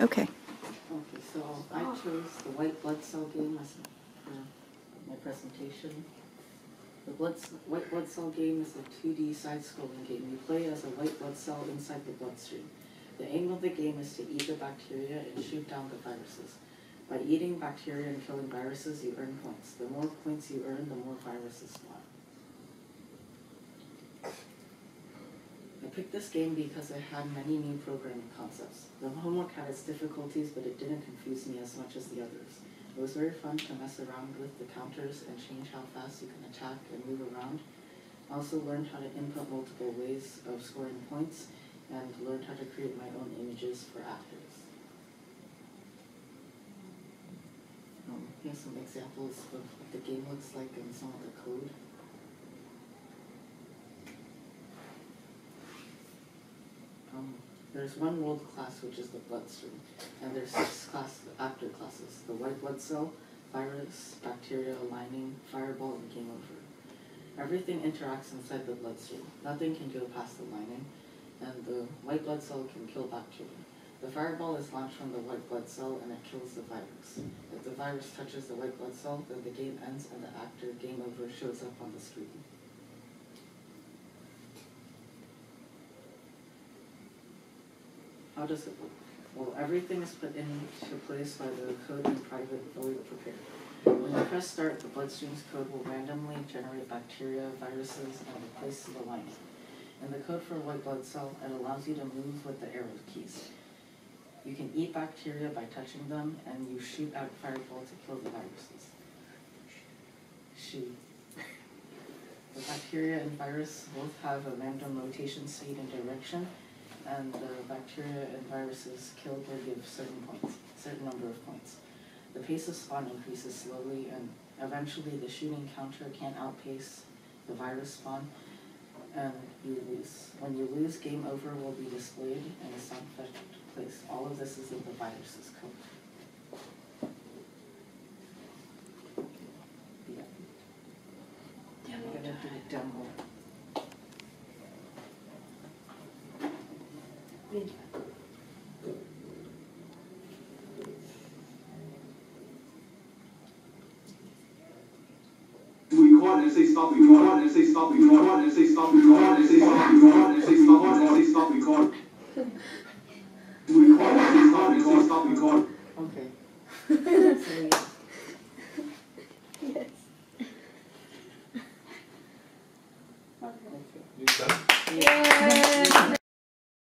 Okay. Okay, so I chose the white blood cell game as my presentation. The blood, white blood cell game is a two D side-scrolling game. You play as a white blood cell inside the bloodstream. The aim of the game is to eat the bacteria and shoot down the viruses. By eating bacteria and killing viruses, you earn points. The more points you earn, the more viruses spawn. Picked this game because it had many new programming concepts. The homework had its difficulties, but it didn't confuse me as much as the others. It was very fun to mess around with the counters and change how fast you can attack and move around. I also learned how to input multiple ways of scoring points and learned how to create my own images for actors. Um, here's some examples of what the game looks like and some of the code. There's one world class which is the bloodstream, and there's six class actor classes: the white blood cell, virus, bacteria, lining, fireball, and game over. Everything interacts inside the bloodstream. Nothing can go past the lining, and the white blood cell can kill bacteria. The fireball is launched from the white blood cell and it kills the virus. If the virus touches the white blood cell, then the game ends and the actor game over shows up on the screen. How does it work? Well, everything is put into place by the code in private void prepared. When you press start, the bloodstream's code will randomly generate bacteria, viruses, and replace the lining. In the code for a white blood cell, it allows you to move with the arrow keys. You can eat bacteria by touching them, and you shoot out fireball to kill the viruses. Shoot. The bacteria and virus both have a random rotation speed and direction, and the bacteria and viruses killed will give certain points, certain number of points. The pace of spawn increases slowly, and eventually the shooting counter can't outpace the virus spawn, and you lose. When you lose, game over will be displayed in a sound effect place. All of this is in the virus's code. Yeah. Do a demo. record and say stop record and say stop record and say stop record and say stop record and say stop record and say stop record. Record and say stop and say stop record. Okay. Yes. Okay. You done? Yeah.